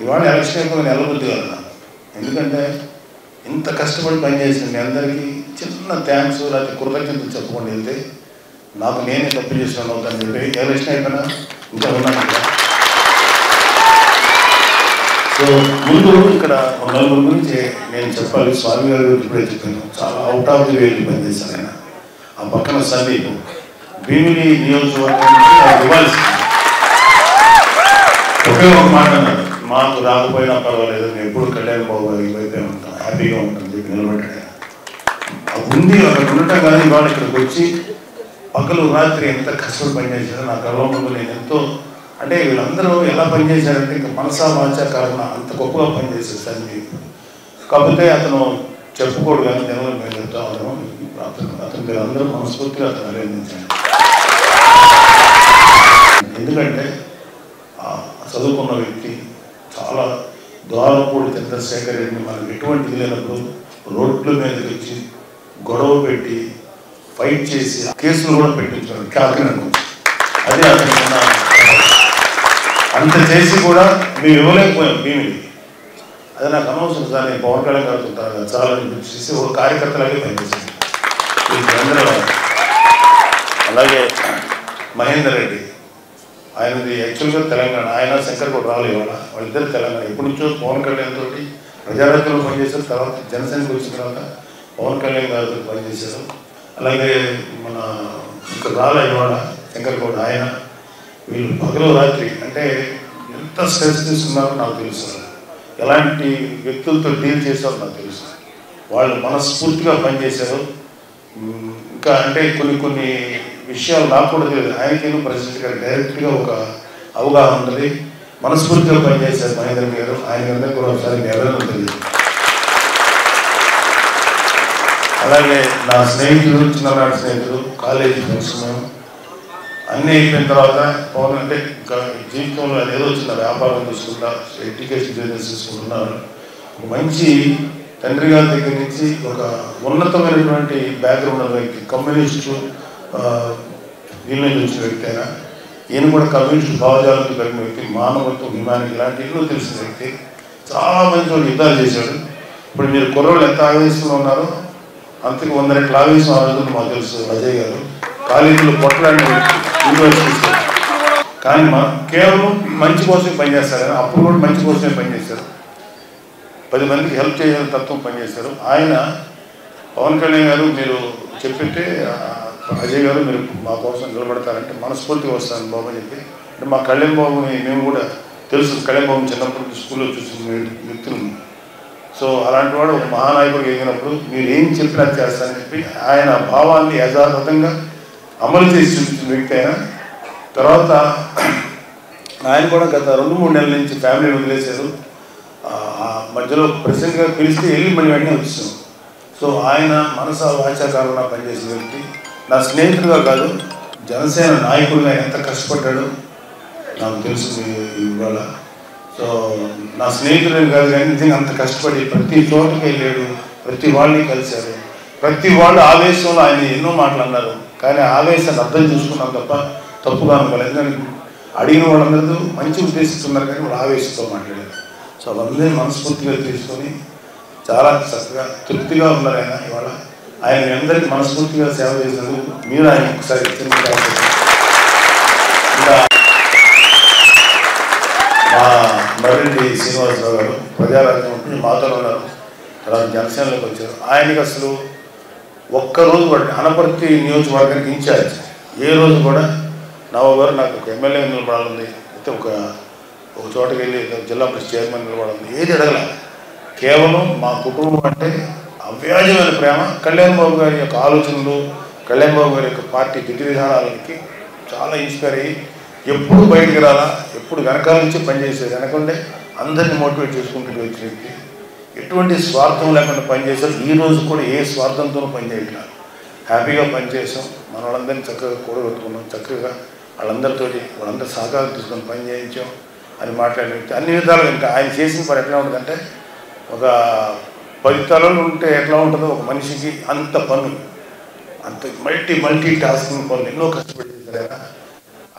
ఇవాళ ఎలక్షన్ అయిపోయిన నిలబుద్ధి కదా. ఎందుకంటే ఇంత కష్టపడి పనిచేసిన మీ అందరికీ చిన్న థ్యాంక్స్ లేకపోతే కృతజ్ఞతలు చెప్పుకొని వెళ్తే. నాకు నేనే తప్పు చేసిన అవుతాను చెప్పి ఎలక్షన్ అయిపోయినా ఇంకా ఉన్నాను సో ముందు ఇక్కడ నలుగురు గురించి నేను చెప్పాలి. స్వామి గారి గురించి ఇప్పుడే చెప్పాను. చాలా అవుట్ ఆఫ్ ది వేలు పనిచేశాను ఆయన. ఆ పక్కన సందీప్ భీమిని నియోజకవర్గం నుంచి ఇవ్వాల్సింది ఒకే ఒక మాట అన్నాడు మాకు రాకపోయినా పర్వాలేదు నేను ఎప్పుడు కళ్యాణ్ బాబు గారి వైపే ఉంటాను హ్యాపీగా ఉంటాను చెప్పి అది ఉంది అక్కడ ఉండటం కానీ ఇవాళ ఇక్కడికి వచ్చి పగలు రాత్రి ఎంత కష్టపడి పనిచేశారో నా కళ్ళ ముందు నేను ఎంతో అంటే వీళ్ళందరూ ఎలా పనిచేశారంటే ఇంకా మనసా వాచ కారణ అంత గొప్పగా పనిచేశారు సందీప్ కాకపోతే అతను చెప్పుకోడు కానీ జనంలో మేము చెప్తా అతను అతను మీరు అందరూ మనస్ఫూర్తిగా అతను అభినందించాను ఎందుకంటే చదువుకున్న వ్యక్తి చాలా దారుణపూడి చంద్రశేఖర్ రెడ్డిని మనం ఎటువంటిది లేనప్పుడు రోడ్ల మీదకి వచ్చి గొడవ పెట్టి ఫైట్ చేసి కేసులు కూడా పెట్టించారు కాకినాడ అదే అతను అంత చేసి కూడా మేము ఇవ్వలేకపోయాం భీమిని అది నాకు అనవసరం సార్ నేను పవన్ కళ్యాణ్ గారు ఉంటాను చాలా చేసి ఒక కార్యకర్తలాగే పనిచేసింది అలాగే మహేందర్ రెడ్డి. ఆయనది యాక్చువల్గా తెలంగాణ. ఆయన శంకర్ కూడా రాలేదు ఇవాళ. వాళ్ళిద్దరు తెలంగాణ. ఎప్పటి నుంచో పవన్ కళ్యాణ్ తోటి ప్రజారాజ్యంలో పనిచేశారు. తర్వాత జనసేనకు వచ్చిన తర్వాత పవన్ కళ్యాణ్ గారితో పనిచేశారు. అలాగే మన ఇంకా రాలేవాడ ఇవాళ శంకర్ గౌడ్ ఆయన వీళ్ళు పగలు రాత్రి అంటే ఎంత స్ట్రెస్ తీసుకున్నారో నాకు తెలుసు ఎలాంటి వ్యక్తులతో డీల్ చేశారో నాకు తెలుసు వాళ్ళు మనస్ఫూర్తిగా పనిచేశారు. ఇంకా అంటే కొన్ని కొన్ని విషయాలు నాకు కూడా తెలియదు. ఆయనకేను ప్రెసిడెంట్ గారు డైరెక్ట్గా ఒక అవగాహన ఉంటుంది. మనస్ఫూర్తిగా పనిచేశారు మహేంద్ర గారు. ఆయన గారి కూడా ఒకసారి మీ ఎవరైనా తెలియదు అలాగే నా స్నేహితులు చిన్ననాటి స్నేహితులు కాలేజీ ఫ్రెండ్స్ మేము. అన్నీ అయిపోయిన తర్వాత పవన్ అంటే ఇంకా జీవితంలో ఏదో చిన్న వ్యాపారం తీసుకుంటా ఎడ్యుకేషన్ బిజినెస్ చూసుకుంటున్నారు. మంచి తండ్రి గారి దగ్గర నుంచి ఒక ఉన్నతమైనటువంటి బ్యాక్గ్రౌండ్ వ్యక్తి కమ్యూనిస్టు ఇల్లు నుంచి వ్యక్తి అయినా ఈయన కూడా కమ్యూనిస్ట్ భావజాలంతో కలిగిన వ్యక్తి మానవత్వం విమానికి ఇలాంటి ఎన్నో తెలిసిన వ్యక్తి. చాలా మంది వాడు యుద్ధాలు చేశాడు. ఇప్పుడు మీరు కుర్రోళ్ళు ఎంత ఆవేశంలో ఉన్నారో అంతకు వంద రెట్ల ఆవేశం ఆ మాకు తెలుసు అజయ్ గారు. కాలేజీలో కొట్లాడిన వ్యక్తి కానీ మా కేవలం మంచి కోసమే పనిచేస్తారు కానీ అప్పుడు కూడా మంచి కోసమే పనిచేశారు. పది మందికి హెల్ప్ చేయాలని తత్వం పనిచేశారు. ఆయన పవన్ కళ్యాణ్ గారు మీరు చెప్పితే అజయ్ గారు మీరు మా కోసం నిలబడతారంటే మనస్ఫూర్తిగా వస్తాను బాబు అని చెప్పి. అంటే మా కళ్యాణ్ బాబుని మేము కూడా తెలుసు కళ్యాణ్ బాబు చిన్నప్పటి స్కూల్లో చూసిన వ్యక్తులు. సో అలాంటి వాడు ఒక మహానాయకుడు ఎగినప్పుడు మీరు ఏం చెప్పినా చేస్తానని చెప్పి ఆయన భావాన్ని యథాతథంగా అమలు చేసి చూపించిన వ్యక్తి ఆయన. తర్వాత ఆయన కూడా గత రెండు మూడు నెలల నుంచి ఫ్యామిలీ వదిలేశారు. ఆ, మధ్యలో ప్రెసిడెంట్గా పిలిస్తే వెళ్ళి మళ్ళీ వెంటనే వచ్చాం సో ఆయన మనస వాచాకారంగా పనిచేసిన వ్యక్తి. నా స్నేహితుడుగా కాదు జనసేన నాయకుడిగా ఎంత కష్టపడ్డాడు నాకు తెలుసు ఇవాళ. సో నా స్నేహితుడు కాదు కానీ నిజంగా అంత కష్టపడి ప్రతి చోటకి వెళ్ళాడు ప్రతి వాళ్ళని కలిశాడు. ప్రతి వాళ్ళు ఆవేశంలో ఆయన ఎన్నో మాటలు అన్నారు కానీ ఆవేశాన్ని అర్థం చేసుకున్నాం తప్ప తప్పుగా అనుకోలేదు. ఎందుకంటే అడిగిన వాళ్ళందరూ మంచి ఉద్దేశిస్తున్నారు కానీ వాళ్ళు ఆవేశంతో మాట్లాడారు. సో అవన్నీ మనస్ఫూర్తిగా తీసుకొని చాలా చక్కగా తృప్తిగా ఉన్నారు ఆయన ఇవాళ. ఆయన మీ అందరికీ మనస్ఫూర్తిగా సేవ చేసినందుకు మీరు ఆయన ఒకసారి చిన్న మా మర్రెడ్డి శ్రీనివాసరావు గారు ప్రజారాజ్యం మాతో ఉన్నారు. తర్వాత జనసేనలోకి వచ్చారు. ఆయనకి అసలు ఒక్కరోజు కూడా అనపర్తి నియోజకవర్గానికి ఇన్ఛార్జ్. ఏ రోజు కూడా నవ గారు నాకు ఒక ఎమ్మెల్యే నిలబడాలి అయితే ఒక ఒక చోటకి వెళ్ళి జిల్లా ప్రెస్ చైర్మన్ నిలబడాలి ఏది అడగల. కేవలం మా కుటుంబం అంటే అవ్యాజమైన ప్రేమ. కళ్యాణ్ బాబు గారి యొక్క ఆలోచనలు కళ్యాణ్ బాబు గారి యొక్క పార్టీ విధి విధానాలకి చాలా ఇన్స్పైర్ అయ్యి ఎప్పుడు బయటికి రాలా ఎప్పుడు వెనకాల నుంచి పనిచేసేది వెనకండే అందరిని మోటివేట్ చేసుకుంటూ వచ్చిన వ్యక్తి ఎటువంటి స్వార్థం లేకుండా పనిచేశారు ఈ రోజు కూడా ఏ స్వార్థంతోనూ పనిచేయట్లేదు హ్యాపీగా పనిచేసాం మన వాళ్ళందరినీ చక్కగా కూడగొట్టుకున్నాం. చక్కగా వాళ్ళందరితోటి వాళ్ళందరూ సహకారం తీసుకొని పని చేయించాం అని మాట్లాడిన వ్యక్తి. అన్ని విధాలుగా ఇంకా ఆయన చేసిన పని ఎట్లా ఉంటుందంటే ఒక పది తలలు ఉంటే ఎట్లా ఉంటుందో ఒక మనిషికి అంత పనులు అంత మల్టీ మల్టీ టాస్కింగ్ పనులు ఎన్నో కష్టపడి కదా ఆయన.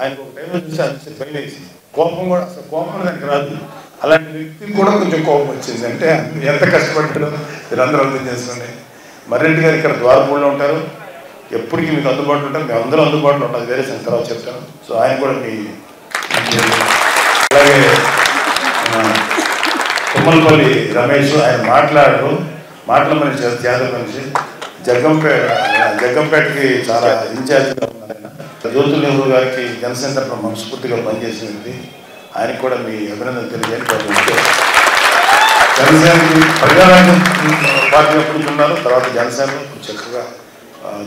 ఆయనకు ఒక టైంలో చూసి అనిపిస్తే భయం కోపం కూడా అసలు కోపం దానికి రాదు. అలాంటి వ్యక్తికి కూడా కొంచెం కోపం వచ్చింది అంటే ఎంత కష్టపడ్డాడో మీరందరూ అర్థం చేసుకోండి. మర్రెడ్డి గారు ఇక్కడ ద్వారపూడిలో ఉంటారు. ఎప్పటికీ మీకు అందుబాటులో ఉంటారు. మేము అందరూ అందుబాటులో ఉంటారు వేరే సంగతి తర్వాత చెప్తాను. సో ఆయన కూడా మీ తుమ్మలపల్లి రమేష్ ఆయన మాట్లాడరు మనిషి చేత మనిషి. జగ్గంపేట జగ్గంపేటకి చాలా ఇన్ఛార్జ్గా ఉన్నారు జ్యోతి నెహ్రూ గారికి జనసేన తరఫున మనస్ఫూర్తిగా పనిచేసింది ఆయనకు కూడా మీ అభినందన తెలియజేయండి జనసేన జనసేనకి పార్టీ ఎప్పుడు తర్వాత జనసేన చక్కగా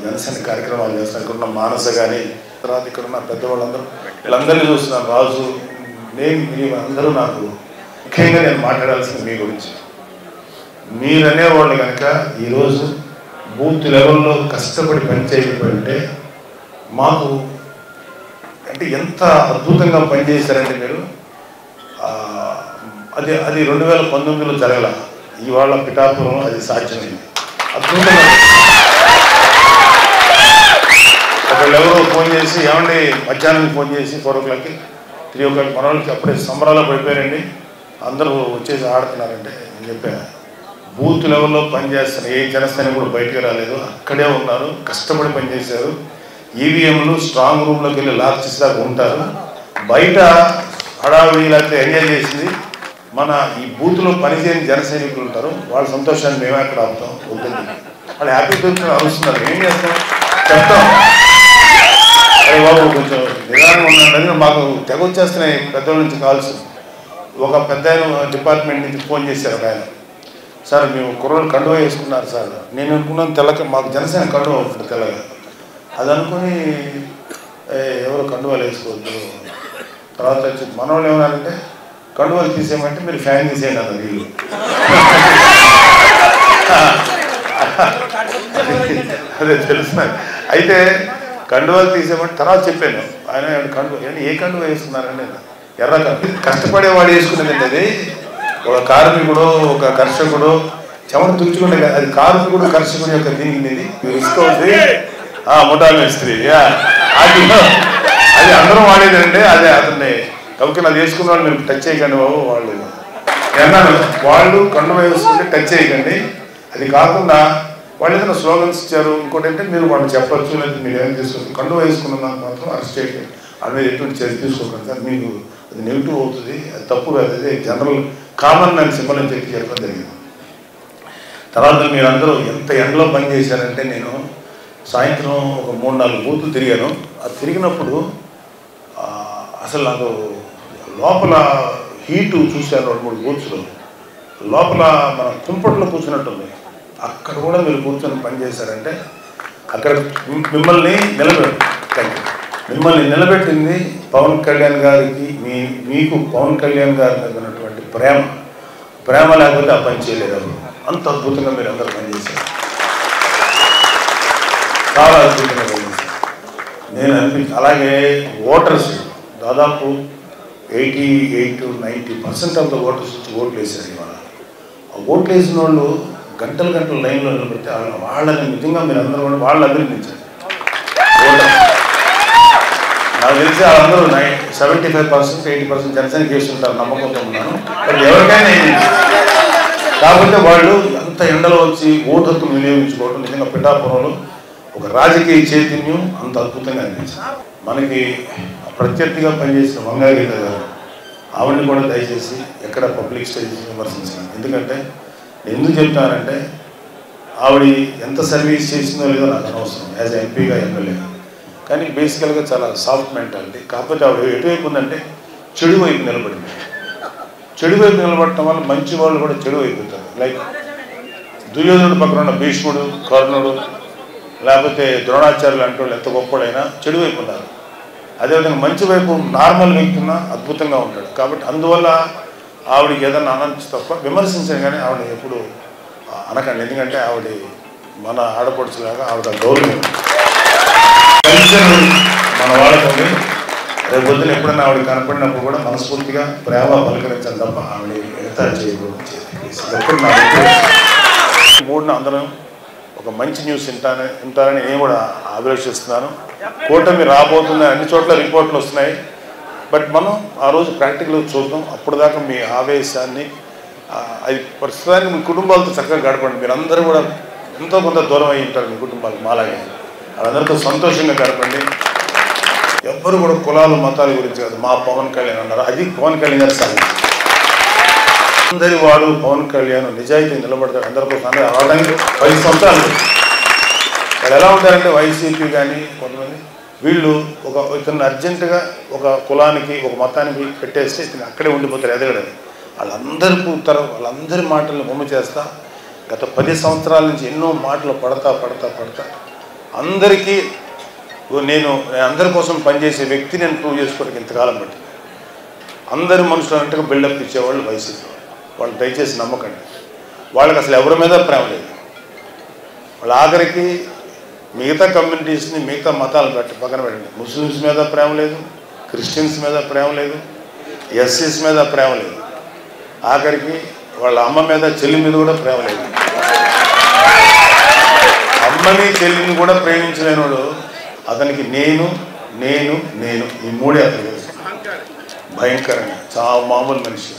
జనసేన కార్యక్రమాలు చేస్తారు ఇక్కడ ఉన్న మానస కానీ తర్వాత ఇక్కడ ఉన్న పెద్దవాళ్ళందరూ. వీళ్ళందరినీ చూస్తున్నాను. రాజు నేను మీ అందరూ నాకు ముఖ్యంగా నేను మాట్లాడాల్సింది మీ గురించి. మీరనేవాళ్ళు కనుక ఈరోజు బూత్ లెవెల్లో కష్టపడి పనిచేయకపోయింటే మాకు అంటే ఎంత అద్భుతంగా పనిచేశారంటే మీరు అది అది రెండు వేల పంతొమ్మిదిలో జరగల. ఇవాళ పిఠాపురం అది సాధ్యమైంది. అద్భుతంగా. ఒకళ్ళు ఫోన్ చేసి ఏమండి మధ్యాహ్నం ఫోన్ చేసి ఫోర్ ఓ క్లాక్కి త్రీ ఓ క్లాక్ మన అప్పుడే సంబరాలు పడిపోయారండి. అందరూ వచ్చేసి ఆడుతున్నారంటే నేను చెప్పాను బూత్ లెవెల్లో పనిచేస్తున్న ఏ జనసేన కూడా బయటకు రాలేదు. అక్కడే ఉన్నారు కష్టపడి పనిచేశారు. ఈవీఎంలు స్ట్రాంగ్ రూమ్లోకి వెళ్ళి లాక్ చేసేదాకా ఉంటారు. బయట హడావిడి లేకపోతే ఎంజాయ్ చేసింది. మన ఈ బూత్లో పనిచేయని జన సైనికులు ఉంటారు. వాళ్ళ సంతోషాన్ని మేమే అక్కడ ఆపుతాం. వద్దండి వాళ్ళు హ్యాపీ దొరుకుతున్నారు అరుస్తున్నారు. ఏం చేస్తాం? చెప్తాం. అరే బాబు కొంచెం నిదానం ఉన్నాడని మాకు తెగ వచ్చేస్తున్నాయి. పెద్దోళ్ళ నుంచి కాల్స్. ఒక పెద్ద డిపార్ట్మెంట్ నుంచి ఫోన్ చేశారు ఒక ఆయన. సార్ మేము కుర్రోళ్ళు కండువ వేసుకున్నారు సార్. నేను అనుకున్నాను తెల్లక మాకు జనసేన కండువ ఉంటుంది తెల్లగా. అది అనుకుని ఎవరు కండువాలు వేసుకోవద్దు. తర్వాత వచ్చి మనవాళ్ళు ఏమన్నారంటే కండువాలు తీసేయమంటే మీరు ఫ్యాన్ తీసేయండి అది వీళ్ళు. అదే తెలుసు అయితే కండువాలు తీసేయమంటే తర్వాత చెప్పాను. ఆయన కండువ ఏంటి ఏ కండువ వేసుకున్నారండి ఎర్ర కష్టపడే కష్టపడేవాడు వేసుకునేదండి అది ఒక కార్మికుడు ఒక కర్షకుడు చెమట తుడుచుకుంటే కాదు, అది కార్మికుడు కర్షకుడు యొక్క దీనికి ఇది రిస్క్ అవుతుంది ఆ ముఠా మేస్త్రి అది అది అందరం వాడేదండి అదే అతన్ని ఎవరికి అది వేసుకున్న వాళ్ళు మీరు టచ్ చేయకండి బాబు వాళ్ళు. నేను అన్నాను వాళ్ళు కండు వేసుకుంటే టచ్ చేయకండి. అది కాకుండా వాళ్ళు ఏదైనా స్లోగన్స్ ఇచ్చారు ఇంకోటి అంటే మీరు వాళ్ళు చెప్పచ్చు లేదా మీరు ఏం చేసుకోవచ్చు కండు వేసుకున్న దానికి మాత్రం అరెస్ట్ చేయండి అది ఎటువంటి చర్య తీసుకోకండి సార్ మీకు అది నెగిటివ్ అవుతుంది అది తప్పు కాదు. అదే జనరల్ కామన్ అని సింబల్ అని చెప్పి చెప్పడం జరిగింది. తర్వాత మీరందరూ ఎంత ఎండలో పని చేశారంటే నేను సాయంత్రం ఒక మూడు నాలుగు బూతులు తిరిగాను. అది తిరిగినప్పుడు అసలు నాకు లోపల హీటు చూశాను రెండు మూడు బూత్స్లో లోపల మన కుంపట్లో కూర్చున్నట్టుంది అక్కడ కూడా మీరు కూర్చొని పని చేశారంటే అక్కడ మిమ్మల్ని నిలబెట్టు థ్యాంక్ యూ మిమ్మల్ని నిలబెట్టింది పవన్ కళ్యాణ్ గారికి మీ మీకు పవన్ కళ్యాణ్ గారి మీద ప్రేమ. ప్రేమ లేకపోతే ఆ పని చేయలేదు అంత అద్భుతంగా మీరు అందరూ పనిచేశారు. చాలా అద్భుతంగా పనిచేశారు. నేను అనిపి అలాగే ఓటర్స్ దాదాపు eighty eight ninety percent of the voters వచ్చి ఓట్లు వేశారు ఇవాళ. ఆ ఓట్లు వేసిన వాళ్ళు గంటలు గంటలు లైన్లో నిలబడితే వాళ్ళ వాళ్ళని నిజంగా మీరు అందరూ కూడా వాళ్ళు అభినందించారు ఓటర్స్ నాకు తెలిసి వాళ్ళందరూ nine seventy five percent eighty percent Janasena చేస్తుంటారు నమ్మకంతో ఉన్నాను. బట్ ఎవరికైనా కాకపోతే వాళ్ళు అంత ఎండలో వచ్చి ఓటు హక్కును వినియోగించుకోవడం నిజంగా పిఠాపురంలో ఒక రాజకీయ చైతన్యం అంత అద్భుతంగా అనిపించింది. మనకి ప్రత్యర్థిగా పనిచేసిన వంగాగీత గారు ఆవిడని కూడా దయచేసి ఎక్కడ పబ్లిక్ స్టేజ్ విమర్శించాను ఎందుకంటే నేను ఎందుకు చెప్తానంటే ఆవిడ ఎంత సర్వీస్ చేసిందో లేదో నాకు అనవసరం. యాజ్ ఎంపీగా ఎమ్మెల్యే. కానీ బేసికల్గా చాలా సాఫ్ట్ మెంటాలిటీ. కాకపోతే ఆవిడ ఎటువైపు ఉందంటే చెడు వైపు నిలబడింది. చెడు వైపు నిలబడటం వల్ల మంచి వాళ్ళు కూడా చెడు అయిపోతారు లైక్ దుర్యోధనుడు పక్కన ఉన్న భీష్ముడు కర్ణుడు లేకపోతే ద్రోణాచార్యులు అంటే వాళ్ళు ఎంత గొప్పడైనా చెడు వైపు ఉన్నారు. అదేవిధంగా మంచి వైపు నార్మల్ వ్యక్తి ఉన్నా అద్భుతంగా ఉంటాడు. కాబట్టి అందువల్ల ఆవిడకి ఏదన్నా అనొచ్చు తప్ప విమర్శించాను కానీ ఆవిడ ఎప్పుడు అనకండి. ఎందుకంటే ఆవిడ మన ఆడపడుచులాగా ఆవిడ గౌరవం. పెన్షన్ మన వాడకండి రేపు పొద్దున ఎప్పుడైనా ఆవిడ కనపడినప్పుడు కూడా మనస్ఫూర్తిగా ప్రేమ పలకరించాలి తప్ప ఆవిడ మిగతా చేయకూడదు మూడున అందరం ఒక మంచి న్యూస్ వింటానే వింటారని నేను కూడా అభిలషిస్తున్నాను కూటమి రాబోతుంది అన్ని చోట్ల రిపోర్ట్లు వస్తున్నాయి. బట్ మనం ఆ రోజు ప్రాక్టికల్గా చూద్దాం. అప్పుడు దాకా మీ ఆవేశాన్ని అది ప్రస్తుతానికి మీ కుటుంబాలతో చక్కగా గడపండి. మీరు అందరూ కూడా ఎంతో కొంత దూరం అయి ఉంటారు మీ కుటుంబాలు మాలాగే. వాళ్ళందరితో సంతోషంగా గడపండి. ఎవ్వరు కూడా కులాలు మతాల గురించి కాదు. మా పవన్ కళ్యాణ్ అన్నారు. అది పవన్ కళ్యాణ్ గారు సాగు అందరి వాడు పవన్ కళ్యాణ్ నిజాయితీ నిలబడతాడు. అందరికీ కోసం అందరూ అవడానికి పది సంవత్సరాలు. వాళ్ళు ఎలా ఉంటారంటే వైసీపీ కానీ కొంతమంది వీళ్ళు ఒక ఇతను అర్జెంటుగా ఒక కులానికి ఒక మతానికి పెట్టేస్తే ఇతను అక్కడే ఉండిపోతారు ఎదగడని. వాళ్ళందరికీ ఉత్తరం వాళ్ళందరి మాటలను బొమ్మ చేస్తా గత పది సంవత్సరాల నుంచి ఎన్నో మాటలు పడతా పడతా పడతా అందరికీ ఓ నేను అందరి కోసం పనిచేసే వ్యక్తి నేను ప్రూవ్ చేసుకోవడానికి ఇంతకాలం పట్టింది. అందరి మనుషులు అంటే బిల్డప్ ఇచ్చేవాళ్ళు వైసీపీ వాళ్ళు. దయచేసి నమ్మకండి. వాళ్ళకి అసలు ఎవరి మీద ప్రేమ లేదు. వాళ్ళ ఆఖరికి మిగతా కమ్యూనిటీస్ని మిగతా మతాలు పెట్టి పక్కన పెట్టండి. ముస్లిమ్స్ మీద ప్రేమ లేదు క్రిస్టియన్స్ మీద ప్రేమ లేదు ఎస్సీస్ మీద ప్రేమ లేదు. ఆఖరికి వాళ్ళ అమ్మ మీద చెల్లి మీద కూడా ప్రేమ లేదు. అమ్మని చెల్లిని కూడా ప్రేమించలేనోడు అతనికి నేను నేను నేను ఈ మూడే అతను తెలుసు. భయంకరంగా చాలా మామూలు మనిషి.